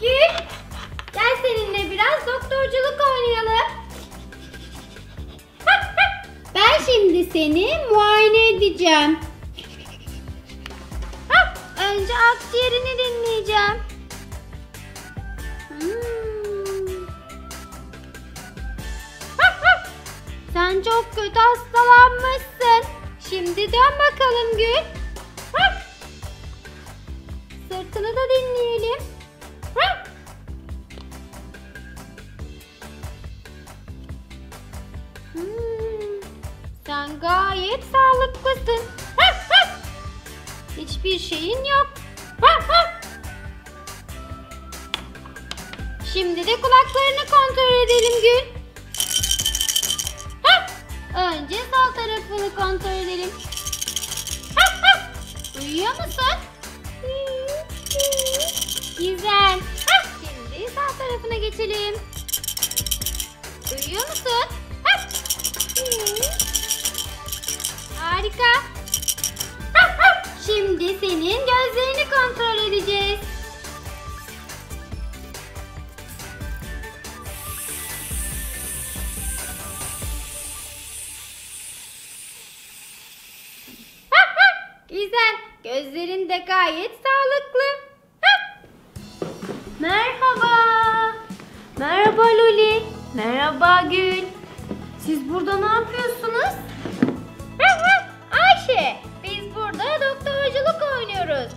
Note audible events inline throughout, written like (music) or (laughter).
Gül. Gel seninle biraz doktorculuk oynayalım. (laughs) Ben şimdi seni muayene edeceğim. (laughs) Önce akciğerini dinleyeceğim. Hmm. (laughs) Sen çok kötü hastalanmışsın. Şimdi dön bakalım Gül. Sırtını da dinleyelim. Hmm, Sen gayet sağlıklısın. Hiçbir şeyin yok. Şimdi de kulaklarını kontrol edelim Gül. Önce sol tarafını kontrol edelim. Duyuyor musun? Güzel. Geçelim. Duyuyor musun? Harika. Şimdi senin gözlerini kontrol edeceğiz. Güzel. Gözlerin de gayet sağlıklı. Merhaba Luli. Merhaba Gül. Siz burada ne yapıyorsunuz? (laughs) Ayşe, biz burada doktorculuk oynuyoruz.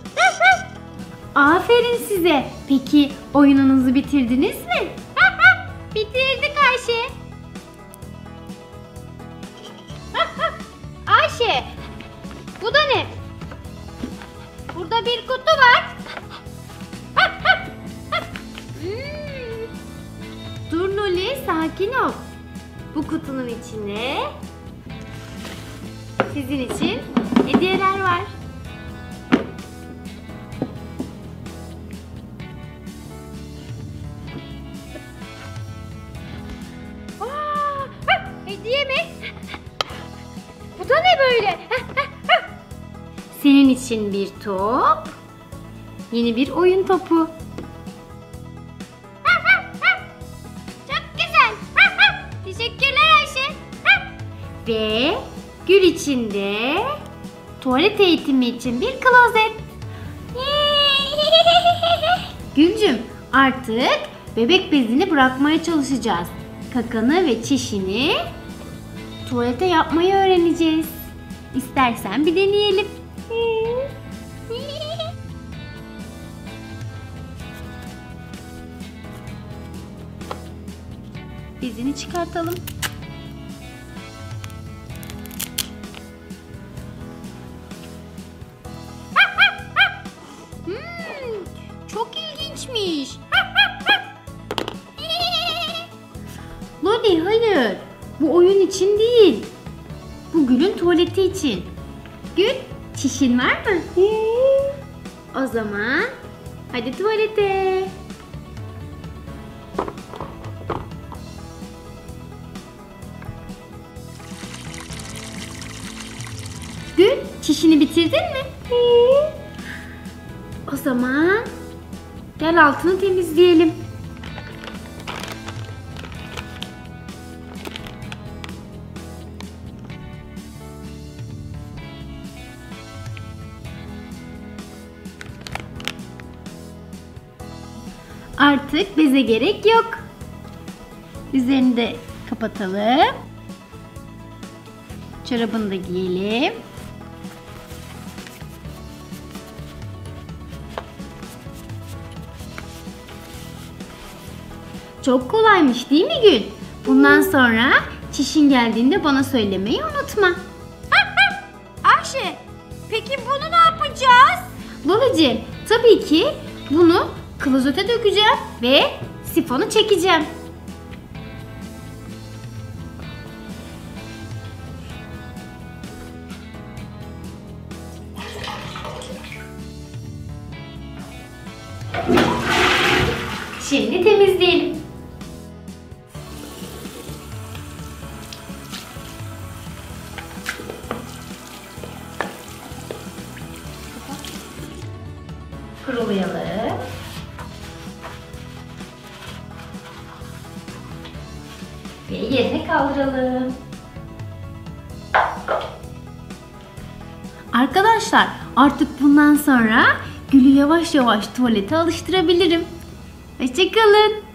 (laughs) Aferin size. Peki oyununuzu bitirdiniz mi? Sakin ol. Bu kutunun içine sizin için hediyeler var. Aa? Bu da ne böyle? Senin için bir top, yeni bir oyun topu. Teşekkürler Ayşe. Ve Gül için de tuvalet eğitimi için bir klozet. (laughs) Gülcüm artık bebek bezini bırakmaya çalışacağız. Kakanı ve çişini tuvalete yapmayı öğreneceğiz. İstersen bir deneyelim. Bezini çıkartalım. Hmm, çok ilginçmiş. (laughs) Loli hayır. Bu oyun için değil. Bu Gül'ün tuvaleti için. Gül, çişin var mı? (laughs) o zaman hadi tuvalete. Çişini bitirdin mi? O zaman gel altını temizleyelim. Artık beze gerek yok. Üzerini de kapatalım. Çorabını da giyelim. Çok kolaymış değil mi Gül? Bundan sonra çişin geldiğinde bana söylemeyi unutma. (laughs) Ayşe, peki bunu ne yapacağız? Lolacığım, tabii ki bunu klozete dökeceğim ve sifonu çekeceğim. Şimdi temizleyelim. boyaları. Ve yerine kaldıralım. Arkadaşlar artık bundan sonra Gül'ü yavaş yavaş tuvalete alıştırabilirim. Hoşçakalın.